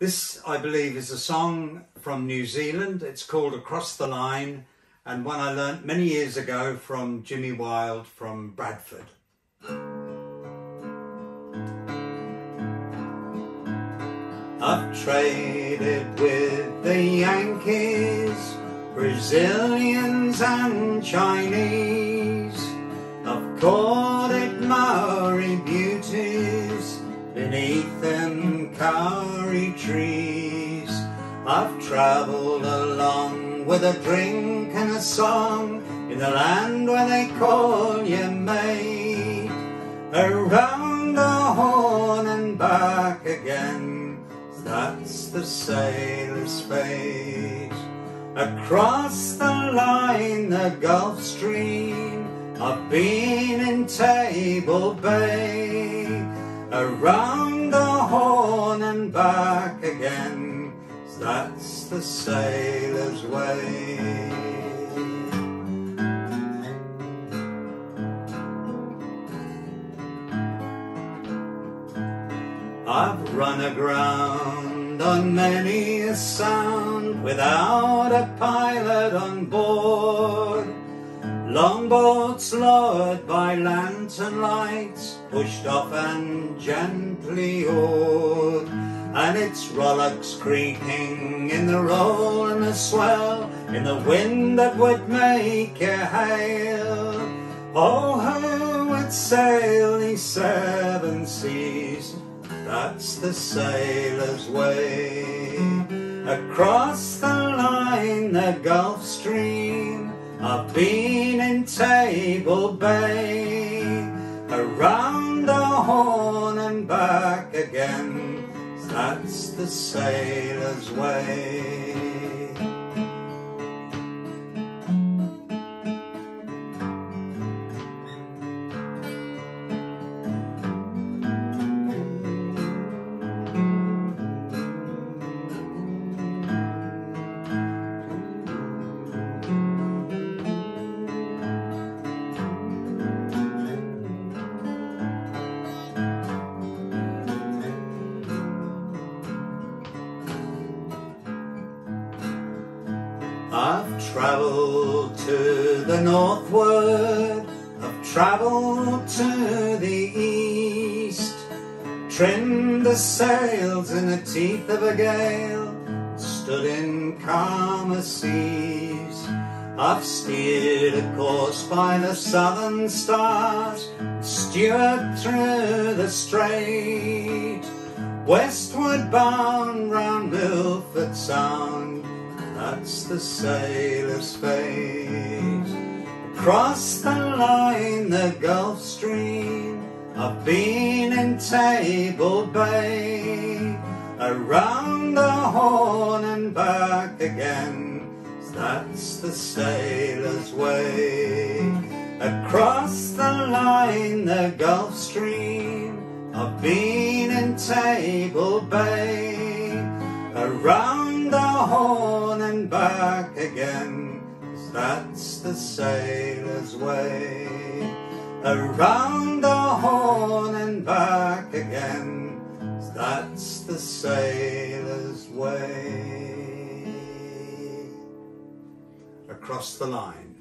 This, I believe, is a song from New Zealand. It's called Across the Line and one I learnt many years ago from Jimmy Wild from Bradford. I've traded with the Yankees, Brazilians and Chinese. I've courted Maori beauties beneath them kauri trees. I've travelled along with a drink and a song in the land where they call you mate. Around the horn and back again, that's the sailor's fate. Across the line, the Gulf Stream, I've been in Table Bay. Around and back again, that's the sailor's way. I've run aground on many a sound without a pilot on board. Longboats lowered by lantern lights, pushed off and gently oared and its rowlocks creaking in the roll and the swell, in the wind that would make you hail. Oh, who would sail these seven seas? That's the sailor's way. Across the line, the Gulf Stream, I've been in Table Bay, around the Horn and back again that's the sailor's way. I've travelled to the northward, I've travelled to the east, trimmed the sails in the teeth of a gale, stood in calmer seas. I've steered a course by the southern stars, steered through the strait, westward bound round Milford Sound that's the sailor's fate. Across the line, the Gulf Stream, I've been in Table Bay, around the Horn and back again. That's the sailor's way. Across the line, the Gulf Stream, I've been in Table Bay, around Horn and back again. That's the sailor's way. Around the horn and back again. That's the sailor's way. Across the line.